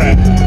trapped.